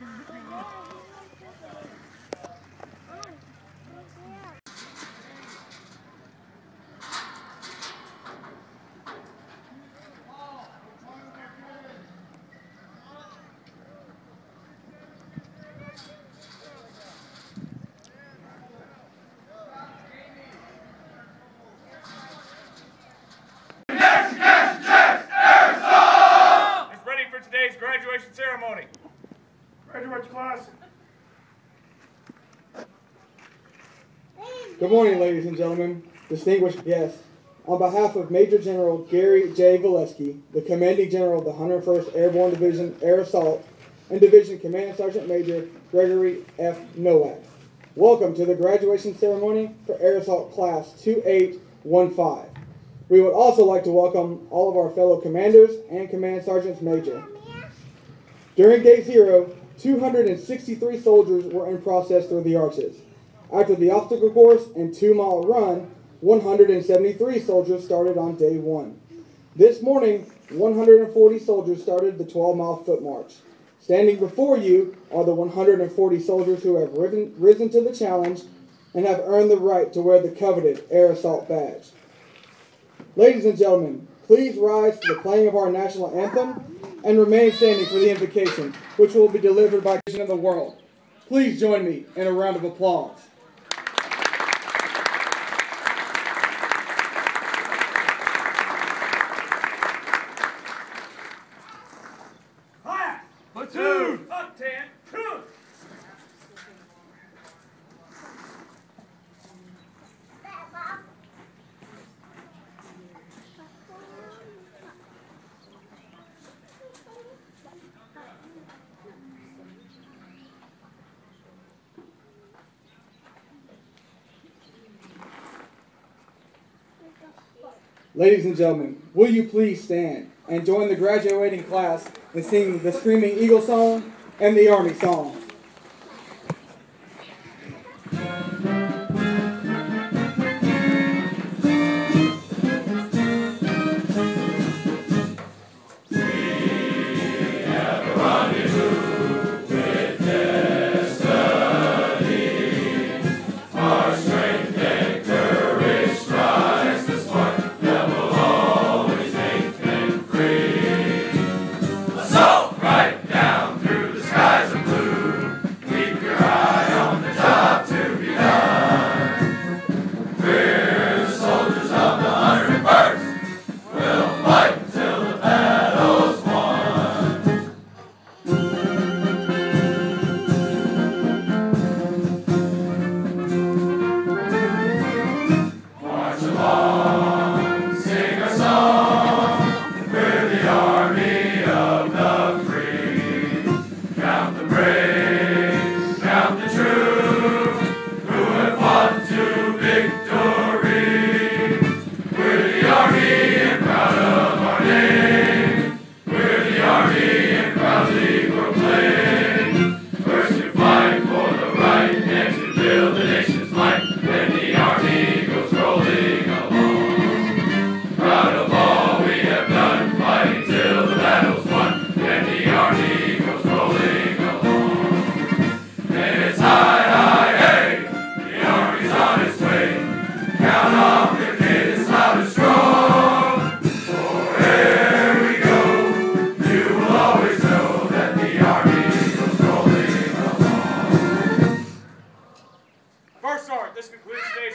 lot of time. is ready for today's graduation ceremony. Graduate class. Good morning, ladies and gentlemen, distinguished guests. On behalf of Major General Gary J. Volesky, the Commanding General of the 101st Airborne Division Air Assault, and Division Command Sergeant Major Gregory F. Nowak, welcome to the graduation ceremony for Air Assault Class 2815. We would also like to welcome all of our fellow commanders and Command Sergeants Major. During day zero, 263 soldiers were in process through the arches. After the obstacle course and two mile run, 173 soldiers started on day one. This morning, 140 soldiers started the 12 mile foot march. Standing before you are the 140 soldiers who have risen, risen to the challenge and have earned the right to wear the coveted Air Assault badge. Ladies and gentlemen, please rise to the playing of our national anthem and remain standing for the invocation, which will be delivered by Vision of the World. Please join me in a round of applause. Up. Ladies and gentlemen, will you please stand and join the graduating class in singing the Screaming Eagle song and the Army song?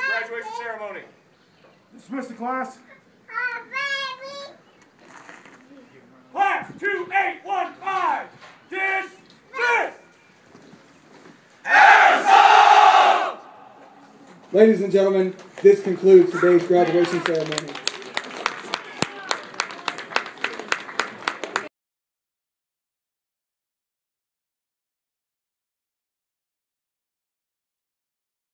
Graduation ceremony. Dismiss the class. Class 2815, dismiss! Ladies and gentlemen, this concludes today's graduation ceremony.